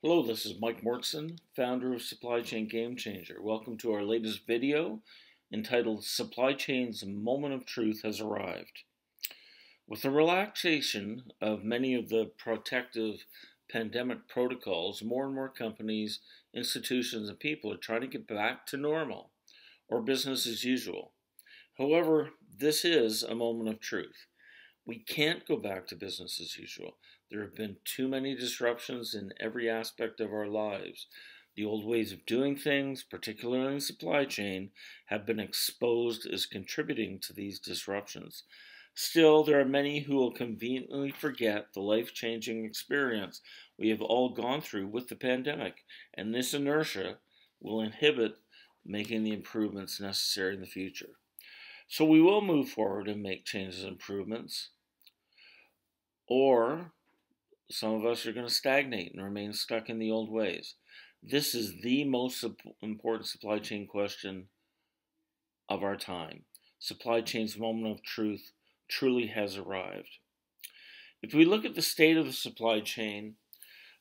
Hello, this is Mike Mortson, founder of Supply Chain Game Changer. Welcome to our latest video entitled Supply Chain's Moment of Truth Has Arrived. With the relaxation of many of the protective pandemic protocols, more and more companies, institutions, and people are trying to get back to normal or business as usual. However, this is a moment of truth. We can't go back to business as usual. There have been too many disruptions in every aspect of our lives. The old ways of doing things, particularly in the supply chain, have been exposed as contributing to these disruptions. Still, there are many who will conveniently forget the life changing experience we have all gone through with the pandemic, and this inertia will inhibit making the improvements necessary in the future. So, we will move forward and make changes and improvements, or some of us are going to stagnate and remain stuck in the old ways. This is the most important supply chain question of our time. Supply chain's moment of truth truly has arrived. If we look at the state of the supply chain,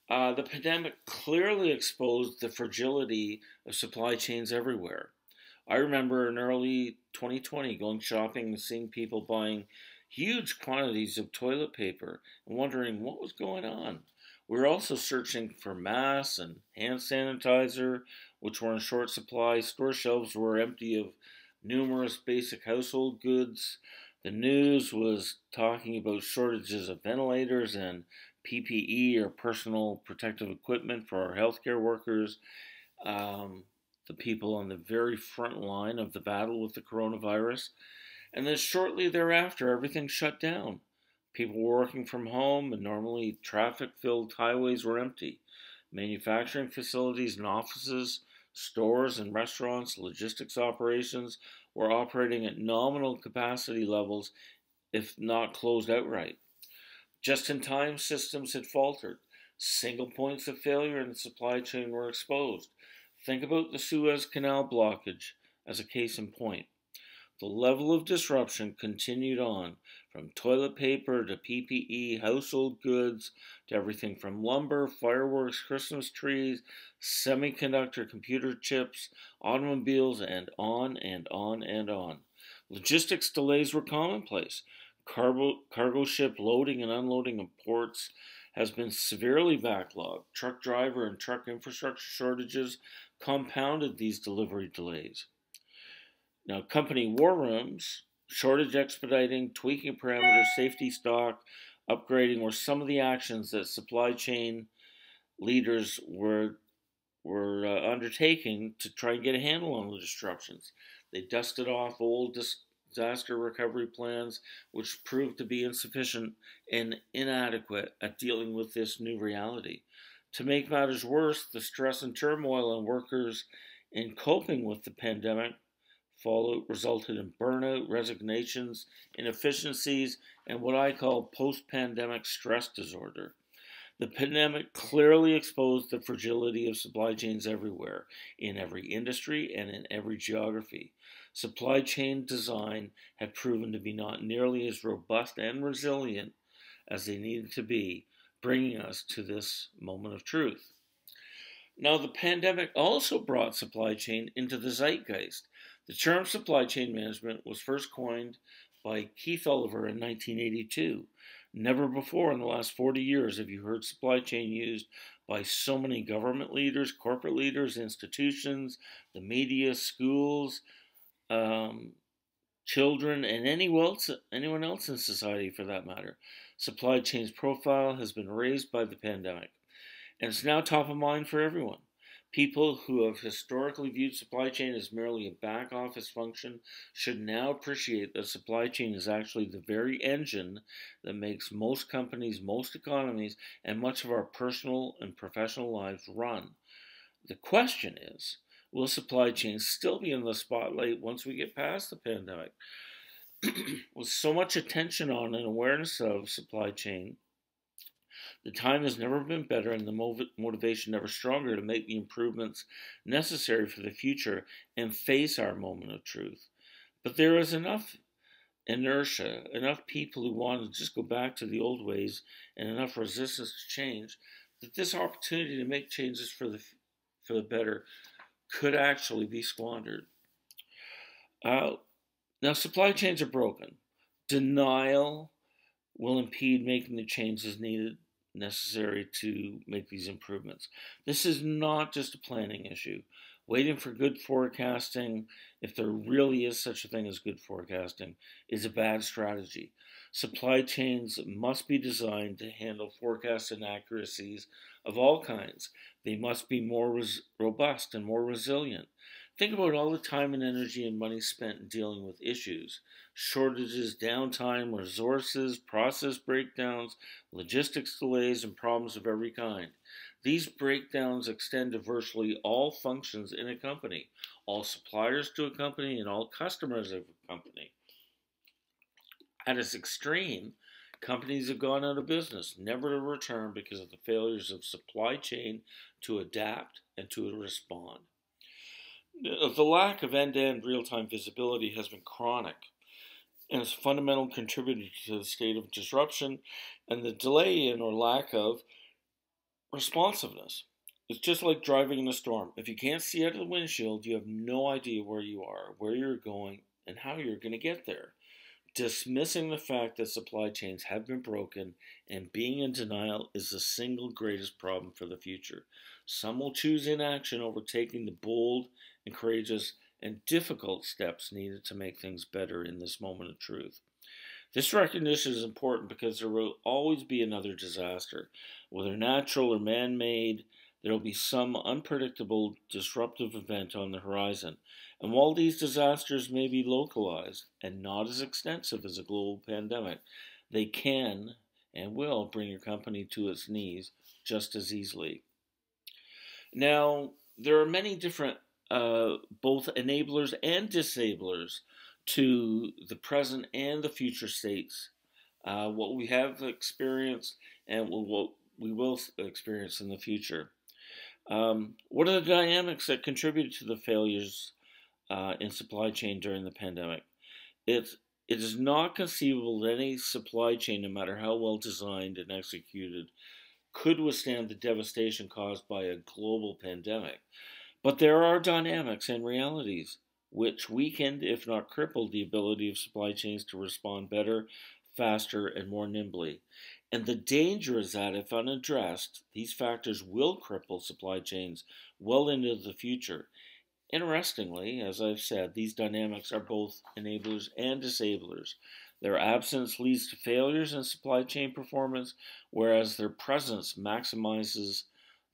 uh, the pandemic clearly exposed the fragility of supply chains everywhere. I remember in early 2020 going shopping and seeing people buying huge quantities of toilet paper and wondering what was going on. We were also searching for masks and hand sanitizer, which were in short supply. Store shelves were empty of numerous basic household goods. The news was talking about shortages of ventilators and PPE or personal protective equipment for our healthcare workers, um, the people on the very front line of the battle with the coronavirus. And then shortly thereafter, everything shut down. People were working from home, and normally traffic filled highways were empty. Manufacturing facilities and offices, stores and restaurants, logistics operations were operating at nominal capacity levels, if not closed outright. Just in time systems had faltered. Single points of failure in the supply chain were exposed. Think about the Suez Canal blockage as a case in point. The level of disruption continued on from toilet paper to PPE, household goods, to everything from lumber, fireworks, Christmas trees, semiconductor computer chips, automobiles, and on and on and on. Logistics delays were commonplace. Cargo, cargo ship loading and unloading of ports has been severely backlogged. Truck driver and truck infrastructure shortages compounded these delivery delays. Now, company war rooms, shortage expediting, tweaking parameters, safety stock, upgrading were some of the actions that supply chain leaders were were uh, undertaking to try and get a handle on the disruptions. They dusted off old disaster recovery plans, which proved to be insufficient and inadequate at dealing with this new reality. To make matters worse, the stress and turmoil on workers in coping with the pandemic fallout resulted in burnout, resignations, inefficiencies, and what I call post pandemic stress disorder. The pandemic clearly exposed the fragility of supply chains everywhere, in every industry and in every geography. Supply chain design had proven to be not nearly as robust and resilient as they needed to be, bringing us to this moment of truth. Now, the pandemic also brought supply chain into the zeitgeist. The term supply chain management was first coined by Keith Oliver in 1982. Never before in the last 40 years have you heard supply chain used by so many government leaders, corporate leaders, institutions, the media, schools, um, children, and anyone else, anyone else in society for that matter. Supply chain's profile has been raised by the pandemic, and it's now top of mind for everyone. People who have historically viewed supply chain as merely a back office function should now appreciate that supply chain is actually the very engine that makes most companies, most economies, and much of our personal and professional lives run. The question is will supply chain still be in the spotlight once we get past the pandemic? With so much attention on and awareness of supply chain, the time has never been better and the motivation never stronger to make the improvements necessary for the future and face our moment of truth. But there is enough inertia, enough people who want to just go back to the old ways, and enough resistance to change that this opportunity to make changes for the for the better could actually be squandered. Uh, now, supply chains are broken. Denial will impede making the changes needed necessary to make these improvements. This is not just a planning issue. Waiting for good forecasting, if there really is such a thing as good forecasting, is a bad strategy. Supply chains must be designed to handle forecast inaccuracies of all kinds. They must be more robust and more resilient. Think about all the time and energy and money spent in dealing with issues shortages, downtime, resources, process breakdowns, logistics delays, and problems of every kind. These breakdowns extend to virtually all functions in a company, all suppliers to a company, and all customers of a company. At its extreme, companies have gone out of business, never to return because of the failures of supply chain to adapt and to respond. Uh, the lack of end to end real time visibility has been chronic and is a fundamental contributor to the state of disruption and the delay in or lack of responsiveness. It's just like driving in a storm. If you can't see out of the windshield, you have no idea where you are, where you're going, and how you're going to get there dismissing the fact that supply chains have been broken and being in denial is the single greatest problem for the future. Some will choose inaction over taking the bold and courageous and difficult steps needed to make things better in this moment of truth. This recognition is important because there will always be another disaster, whether natural or man made. There will be some unpredictable, disruptive event on the horizon. And while these disasters may be localized and not as extensive as a global pandemic, they can and will bring your company to its knees just as easily. Now, there are many different uh, both enablers and disablers to the present and the future states. Uh, what we have experienced and what we will experience in the future. Um, what are the dynamics that contributed to the failures uh, in supply chain during the pandemic. It's it is not conceivable that any supply chain, no matter how well designed and executed, could withstand the devastation caused by a global pandemic. But there are dynamics and realities which weakened, if not crippled, the ability of supply chains to respond better, faster, and more nimbly. And the danger is that if unaddressed, these factors will cripple supply chains well into the future Interestingly, as I've said, these dynamics are both enablers and disablers. Their absence leads to failures in supply chain performance, whereas their presence maximizes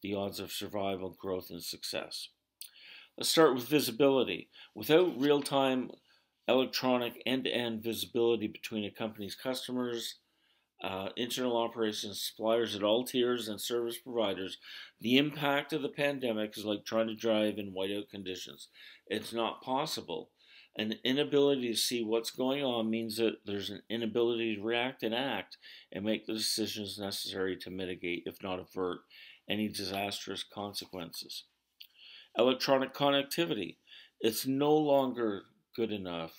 the odds of survival, growth, and success. Let's start with visibility. Without real time electronic end to end visibility between a company's customers, uh, internal operations, suppliers at all tiers, and service providers, the impact of the pandemic is like trying to drive in whiteout conditions. It's not possible. An inability to see what's going on means that there's an inability to react and act and make the decisions necessary to mitigate, if not avert, any disastrous consequences. Electronic connectivity. It's no longer good enough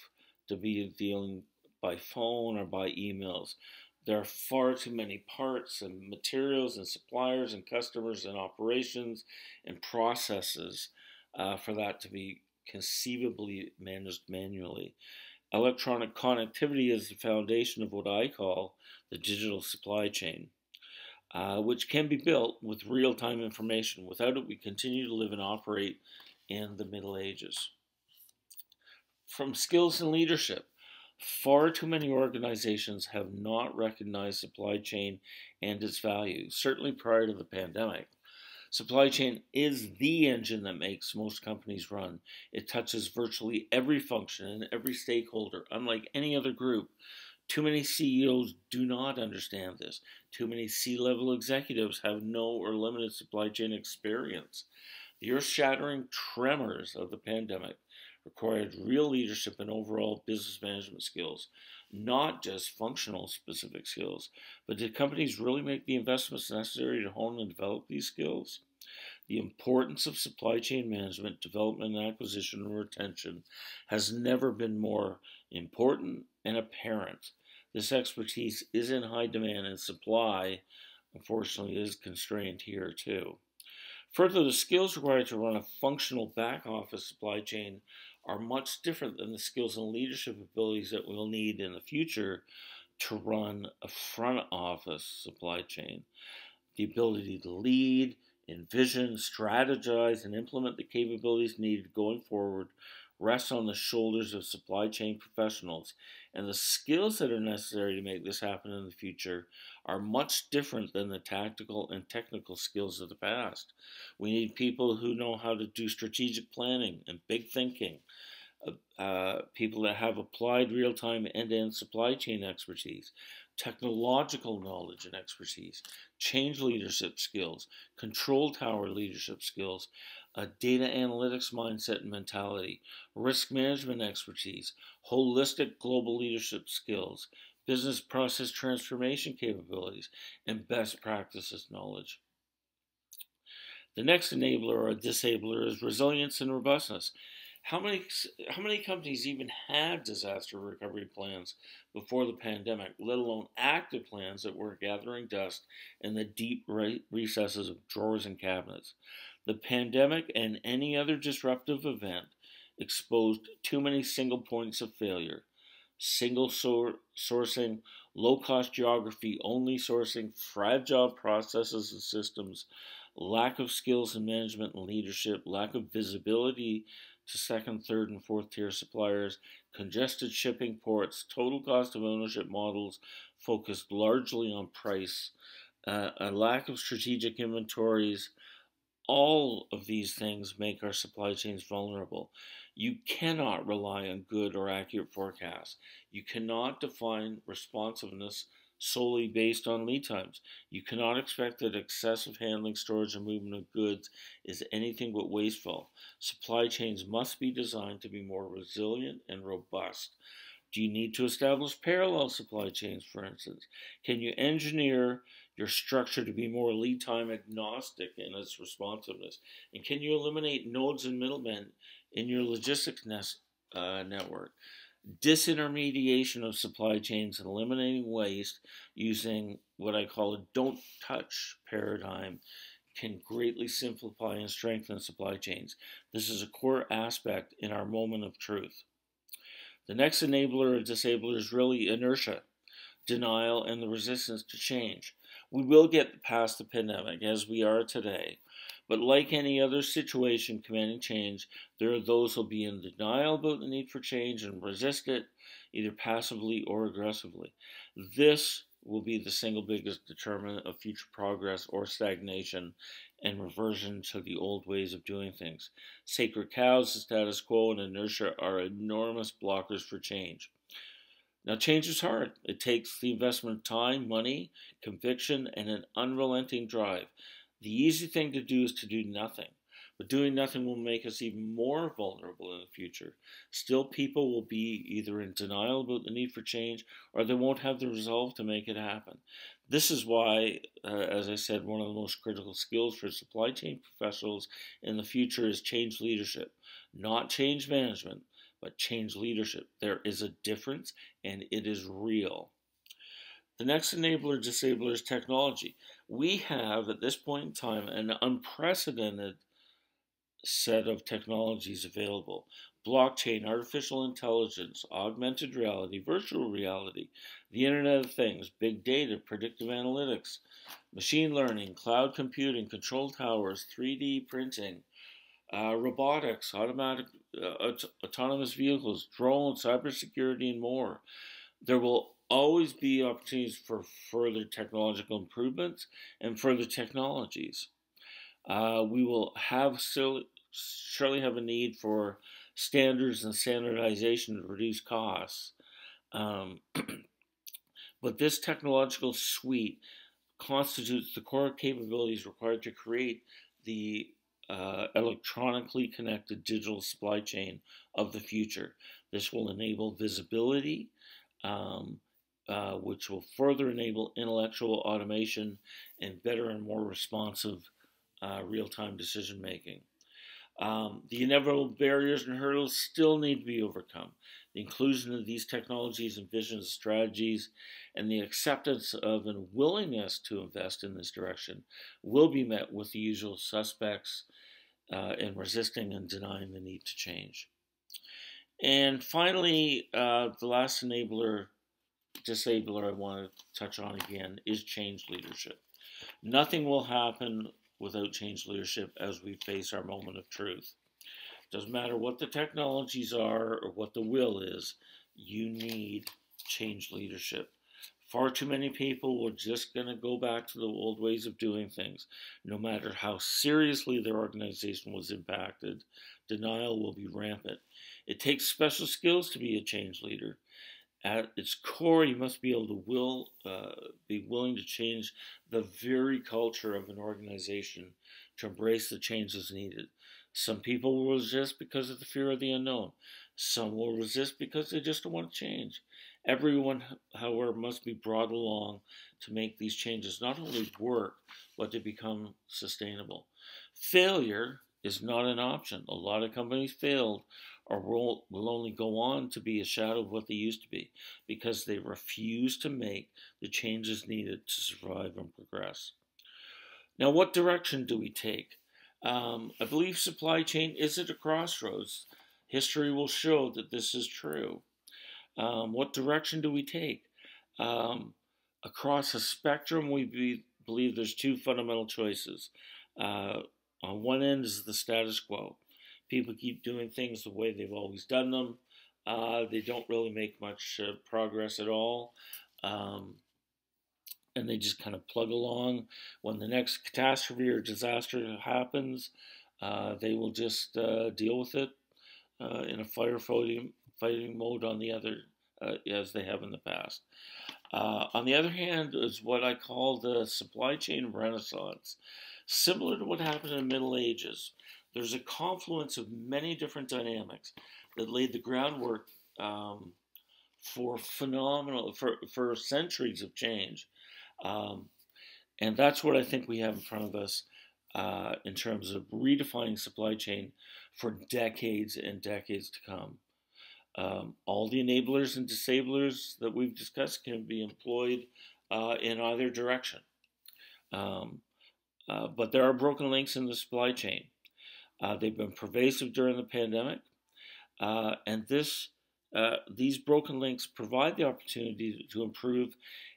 to be dealing by phone or by emails. There are far too many parts and materials and suppliers and customers and operations and processes uh, for that to be conceivably managed manually. Electronic connectivity is the foundation of what I call the digital supply chain, uh, which can be built with real time information. Without it, we continue to live and operate in the Middle Ages. From skills and leadership, Far too many organizations have not recognized supply chain and its value, certainly prior to the pandemic. Supply chain is the engine that makes most companies run. It touches virtually every function and every stakeholder, unlike any other group. Too many CEOs do not understand this. Too many C level executives have no or limited supply chain experience. The earth shattering tremors of the pandemic required real leadership and overall business management skills, not just functional specific skills. But did companies really make the investments necessary to hone and develop these skills? The importance of supply chain management, development, and acquisition and retention has never been more important and apparent. This expertise is in high demand, and supply unfortunately, is constrained here too. Further, the skills required to run a functional back office supply chain are much different than the skills and leadership abilities that we'll need in the future to run a front office supply chain. The ability to lead, envision, strategize, and implement the capabilities needed going forward rests on the shoulders of supply chain professionals, and the skills that are necessary to make this happen in the future are much different than the tactical and technical skills of the past. We need people who know how to do strategic planning and big thinking, uh, uh people that have applied real time end to end supply chain expertise, technological knowledge and expertise, change leadership skills, control tower leadership skills, a data analytics mindset and mentality, risk management expertise, holistic global leadership skills, business process transformation capabilities, and best practices knowledge. The next enabler or disabler is resilience and robustness. How many how many companies even had disaster recovery plans before the pandemic, let alone active plans that were gathering dust in the deep recesses of drawers and cabinets? The pandemic and any other disruptive event exposed too many single points of failure single sor- sourcing, low cost geography only sourcing, fragile processes and systems, lack of skills in management and leadership, lack of visibility to second, third, and fourth tier suppliers, congested shipping ports, total cost of ownership models focused largely on price, uh, a lack of strategic inventories. All of these things make our supply chains vulnerable. You cannot rely on good or accurate forecasts. You cannot define responsiveness solely based on lead times. You cannot expect that excessive handling, storage, and movement of goods is anything but wasteful. Supply chains must be designed to be more resilient and robust. Do you need to establish parallel supply chains, for instance? Can you engineer your structure to be more lead time agnostic in its responsiveness? And can you eliminate nodes and middlemen in your logistics uh, network? Disintermediation of supply chains and eliminating waste using what I call a don't touch paradigm can greatly simplify and strengthen supply chains. This is a core aspect in our moment of truth. The next enabler or disabler is really inertia, denial, and the resistance to change. We will get past the pandemic as we are today, but like any other situation commanding change, there are those who'll be in denial about the need for change and resist it, either passively or aggressively. This will be the single biggest determinant of future progress or stagnation and reversion to the old ways of doing things. Sacred cows, the status quo, and inertia are enormous blockers for change. Now, change is hard. It takes the investment of time, money, conviction, and an unrelenting drive. The easy thing to do is to do nothing. But doing nothing will make us even more vulnerable in the future. Still, people will be either in denial about the need for change or they won't have the resolve to make it happen. This is why, uh, as I said, one of the most critical skills for supply chain professionals in the future is change leadership, not change management, but change leadership. There is a difference and it is real. The next enabler disabler is technology. We have at this point in time an unprecedented set of technologies available blockchain, artificial intelligence, augmented reality, virtual reality, the Internet of Things, big data, predictive analytics, machine learning, cloud computing, control towers, 3D printing, uh, robotics, automatic, uh, autonomous vehicles, drones, cybersecurity, and more. There will always be opportunities for further technological improvements and further technologies. Uh, we will have still surely have a need for standards and standardization to reduce costs. Um, but this technological suite constitutes the core capabilities required to create the uh, electronically connected digital supply chain of the future. This will enable visibility, um, uh, which will further enable intellectual automation and better and more responsive uh, real time decision making. Um, the inevitable barriers and hurdles still need to be overcome. The inclusion of these technologies and visions, and strategies, and the acceptance of and willingness to invest in this direction will be met with the usual suspects uh, in resisting and denying the need to change. And finally, uh, the last enabler, disabler I want to touch on again is change leadership. Nothing will happen without change leadership as we face our moment of truth. Doesn't matter what the technologies are or what the will is, you need change leadership. Far too many people are just going to go back to the old ways of doing things. No matter how seriously their organization was impacted, denial will be rampant. It takes special skills to be a change leader. At its core, you must be able to will, uh, be willing to change the very culture of an organization to embrace the changes needed. Some people will resist because of the fear of the unknown. Some will resist because they just don't want to change. Everyone, however, must be brought along to make these changes not only work, but to become sustainable. Failure is not an option. A lot of companies failed or will, will only go on to be a shadow of what they used to be because they refuse to make the changes needed to survive and progress. Now, what direction do we take? Um, I believe supply chain is at a crossroads. History will show that this is true. Um, what direction do we take? Um, across a spectrum, we be, believe there's two fundamental choices. Uh, on one end is the status quo. People keep doing things the way they've always done them. Uh, they don't really make much uh, progress at all. Um, and they just kind of plug along. When the next catastrophe or disaster happens, uh, they will just uh, deal with it uh, in a firefighting fighting mode on the other, uh, as they have in the past. On the other hand, is what I call the supply chain renaissance, similar to what happened in the Middle Ages. There's a confluence of many different dynamics that laid the groundwork um, for phenomenal for for centuries of change, um, and that's what I think we have in front of us uh, in terms of redefining supply chain for decades and decades to come. Um, all the enablers and disablers that we've discussed can be employed uh, in either direction. Um, uh, but there are broken links in the supply chain. Uh, they've been pervasive during the pandemic, uh, and this uh, these broken links provide the opportunity to improve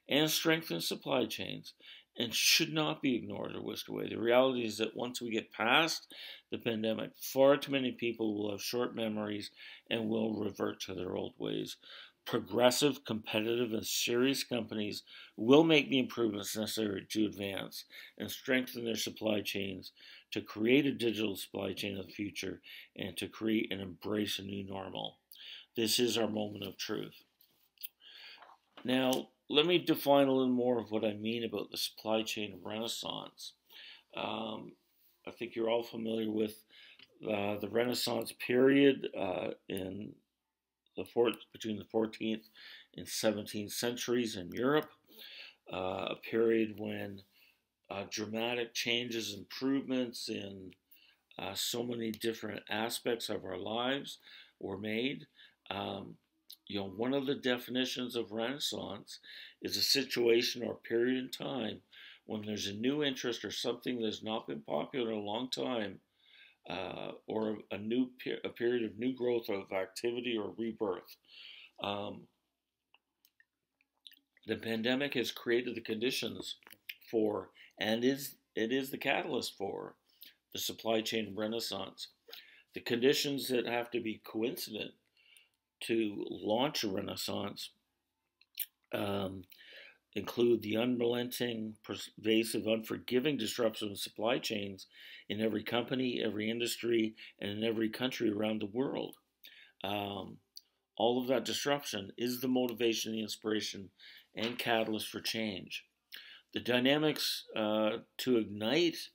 and strengthen supply chains and should not be ignored or whisked away. The reality is that once we get past the pandemic, far too many people will have short memories and will revert to their old ways. Progressive, competitive, and serious companies will make the improvements necessary to advance and strengthen their supply chains to create a digital supply chain of the future and to create and embrace a new normal. This is our moment of truth. Now, let me define a little more of what I mean about the supply chain renaissance. Um, I think you're all familiar with uh, the Renaissance period uh, in the fourth, between the 14th and 17th centuries in Europe, uh, a period when uh, dramatic changes, improvements in uh, so many different aspects of our lives were made. Um, you know, one of the definitions of Renaissance is a situation or period in time when there's a new interest or something that's not been popular in a long time, uh, or a new a period of new growth of activity or rebirth. Um, the pandemic has created the conditions for, and is it is the catalyst for, the supply chain renaissance. The conditions that have to be coincident to launch a renaissance um, include the unrelenting, pervasive, unforgiving disruption of supply chains in every company, every industry, and in every country around the world. Um, all of that disruption is the motivation, the inspiration, and catalyst for change. The dynamics uh, to ignite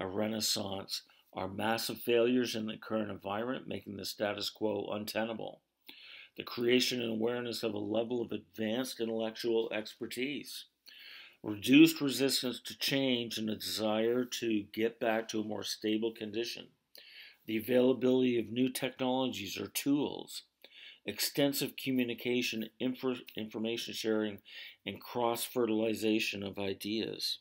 a renaissance are massive failures in the current environment, making the status quo untenable the creation and awareness of a level of advanced intellectual expertise, reduced resistance to change, and a desire to get back to a more stable condition. the availability of new technologies or tools, extensive communication, infor- information sharing, and cross fertilization of ideas,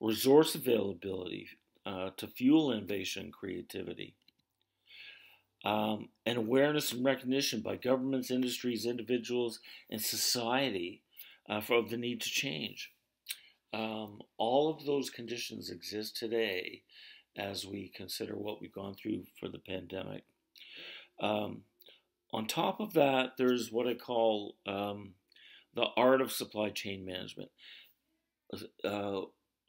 resource availability uh, to fuel innovation and creativity, um, and awareness and recognition by governments, industries, individuals, and society uh, for the need to change. Um, all of those conditions exist today as we consider what we've gone through for the pandemic. Um, on top of that, there's what I call um, the art of supply chain management. Uh,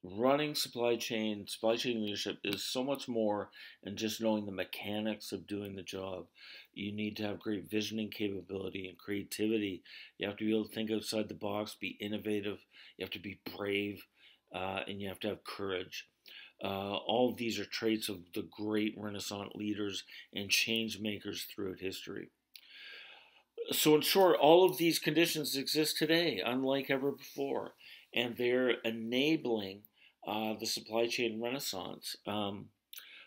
running supply chain, supply chain leadership is so much more than just knowing the mechanics of doing the job. You need to have great visioning capability and creativity. You have to be able to think outside the box, be innovative. You have to be brave, uh, and you have to have courage. Uh, all of these are traits of the great Renaissance leaders and change makers throughout history. So, in short, all of these conditions exist today, unlike ever before, and they're enabling uh, the supply chain renaissance. Um,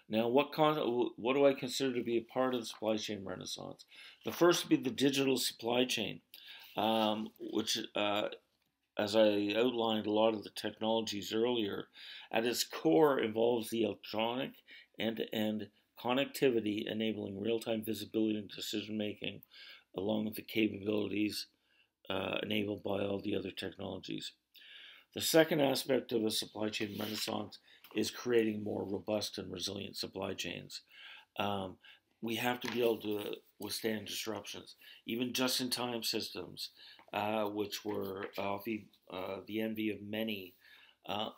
now, what con- what do I consider to be a part of the supply chain renaissance? The first would be the digital supply chain, um, which, uh, as I outlined a lot of the technologies earlier, at its core involves the electronic end-to-end connectivity enabling real-time visibility and decision making, along with the capabilities uh, enabled by all the other technologies. The second aspect of a supply chain renaissance is creating more robust and resilient supply chains. Um, we have to be able to withstand disruptions. Even just in time systems, uh, which were uh, the, uh, envy of many, uh,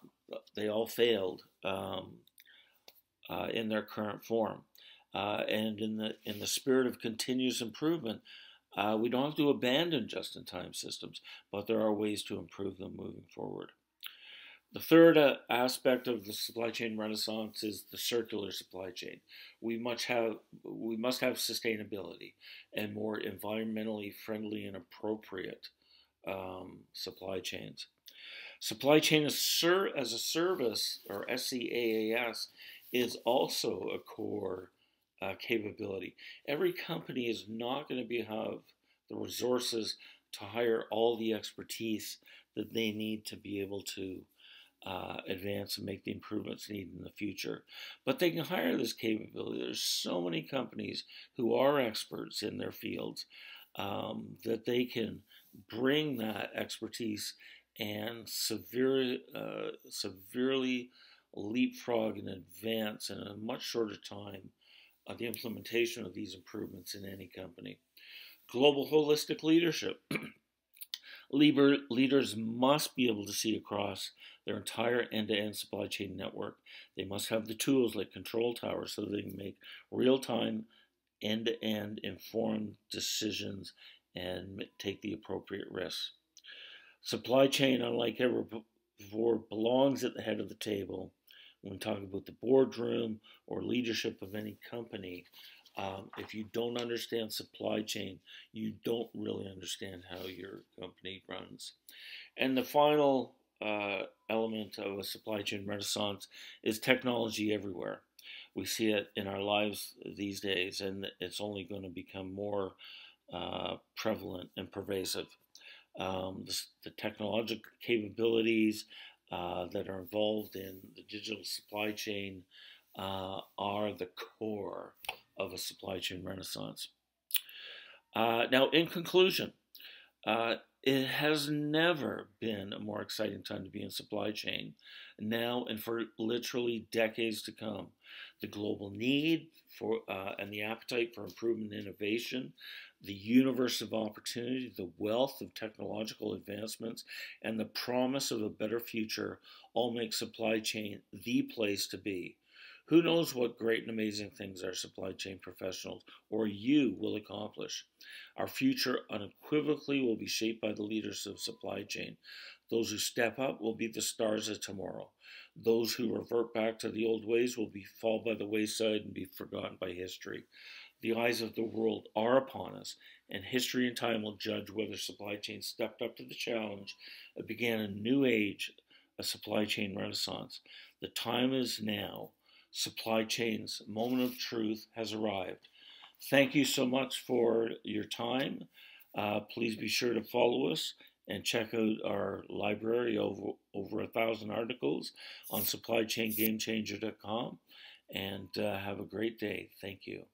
they all failed um, uh, in their current form. And in the, in the spirit of continuous improvement, uh, we don't have to abandon just in time systems, but there are ways to improve them moving forward. The third uh, aspect of the supply chain renaissance is the circular supply chain. We must have we must have sustainability and more environmentally friendly and appropriate um, supply chains. Supply chain as, as a service or SCAAS is also a core uh, capability. Every company is not going to have the resources to hire all the expertise that they need to be able to uh, advance and make the improvements needed in the future. But they can hire this capability. There's so many companies who are experts in their fields um, that they can bring that expertise and severe, uh, severely leapfrog and advance in a much shorter time uh, the implementation of these improvements in any company. Global holistic leadership. Leaders must be able to see across their entire end to end supply chain network. They must have the tools like control towers so they can make real time, end to end informed decisions and take the appropriate risks. Supply chain, unlike ever before, belongs at the head of the table when we talk about the boardroom or leadership of any company, um, if you don't understand supply chain, you don't really understand how your company runs. And the final uh, element of a supply chain renaissance is technology everywhere. We see it in our lives these days, and it's only going to become more uh, prevalent and pervasive. Um, the, the technological capabilities, uh, that are involved in the digital supply chain uh, are the core of a supply chain renaissance. Uh, now, in conclusion, uh, it has never been a more exciting time to be in supply chain now and for literally decades to come. The global need for uh, and the appetite for improvement and innovation, the universe of opportunity, the wealth of technological advancements, and the promise of a better future all make supply chain the place to be. Who knows what great and amazing things our supply chain professionals or you will accomplish? Our future unequivocally will be shaped by the leaders of supply chain. Those who step up will be the stars of tomorrow. Those who revert back to the old ways will be fall by the wayside and be forgotten by history. The eyes of the world are upon us, and history and time will judge whether supply chains stepped up to the challenge and began a new age, a supply chain renaissance. The time is now. supply chain's moment of truth has arrived. Thank you so much for your time. Uh, please be sure to follow us and check out our library of over a thousand articles on supplychaingamechanger.com and uh, have a great day. Thank you.